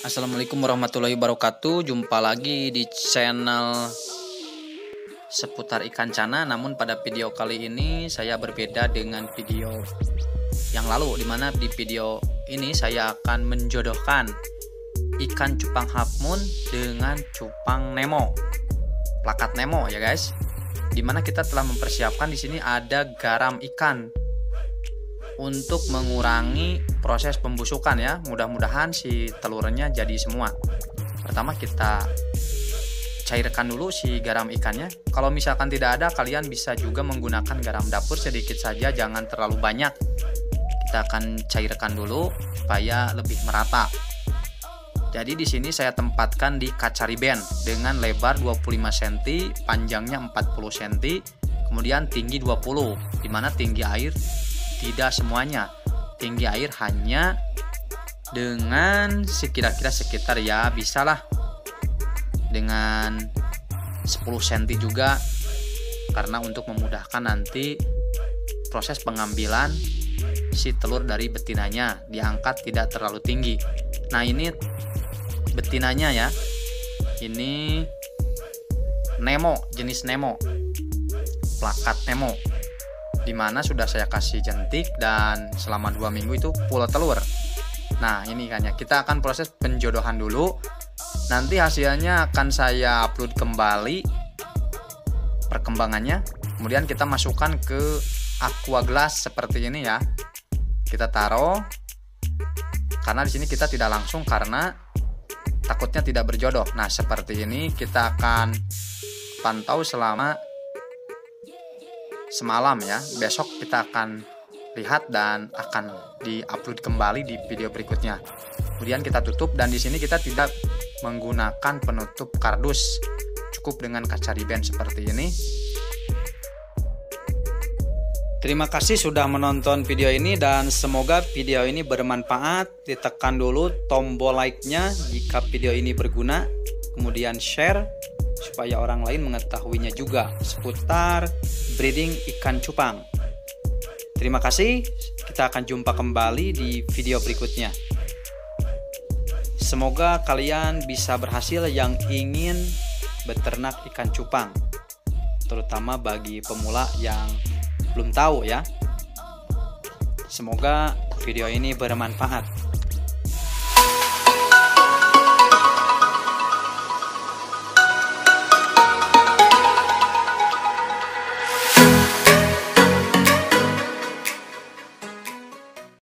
Assalamualaikum warahmatullahi wabarakatuh. Jumpa lagi di channel seputar ikan cana. Namun pada video kali ini saya berbeda dengan video yang lalu di mana di video ini saya akan menjodohkan ikan cupang half moon dengan cupang Nemo. Plakat Nemo ya guys. Di mana kita telah mempersiapkan di sini ada garam ikan untuk mengurangi proses pembusukan ya. Mudah-mudahan si telurnya jadi semua. Pertama kita cairkan dulu si garam ikannya. Kalau misalkan tidak ada kalian bisa juga menggunakan garam dapur sedikit saja jangan terlalu banyak. Kita akan cairkan dulu supaya lebih merata. Jadi di sini saya tempatkan di kaca riben dengan lebar 25 cm panjangnya 40 cm kemudian tinggi 20 di mana tinggi air tidak semuanya. Tinggi air hanya dengan sekira-kira sekitar ya bisalah. Dengan 10 cm juga. Karena untuk memudahkan nanti proses pengambilan si telur dari betinanya. Diangkat tidak terlalu tinggi. Nah ini betinanya ya. Ini Nemo jenis Nemo. Plakat Nemo di mana sudah saya kasih jentik dan selama dua minggu itu pulau telur. Nah ini kan ya. Kita akan proses penjodohan dulu. Nanti hasilnya akan saya upload kembali perkembangannya. Kemudian kita masukkan ke aqua glass seperti ini ya. Kita taruh. Karena di sini kita tidak langsung karena takutnya tidak berjodoh. Nah seperti ini kita akan pantau selama semalam ya. Besok kita akan lihat dan akan diupload kembali di video berikutnya. Kemudian kita tutup dan di sini kita tidak menggunakan penutup kardus. Cukup dengan kaca riben seperti ini. Terima kasih sudah menonton video ini dan semoga video ini bermanfaat. Ditekan dulu tombol like-nya jika video ini berguna. Kemudian share supaya orang lain mengetahuinya juga seputar breeding ikan cupang. Terima kasih, kita akan jumpa kembali di video berikutnya. Semoga kalian bisa berhasil yang ingin beternak ikan cupang, terutama bagi pemula yang belum tahu ya. Semoga video ini bermanfaat.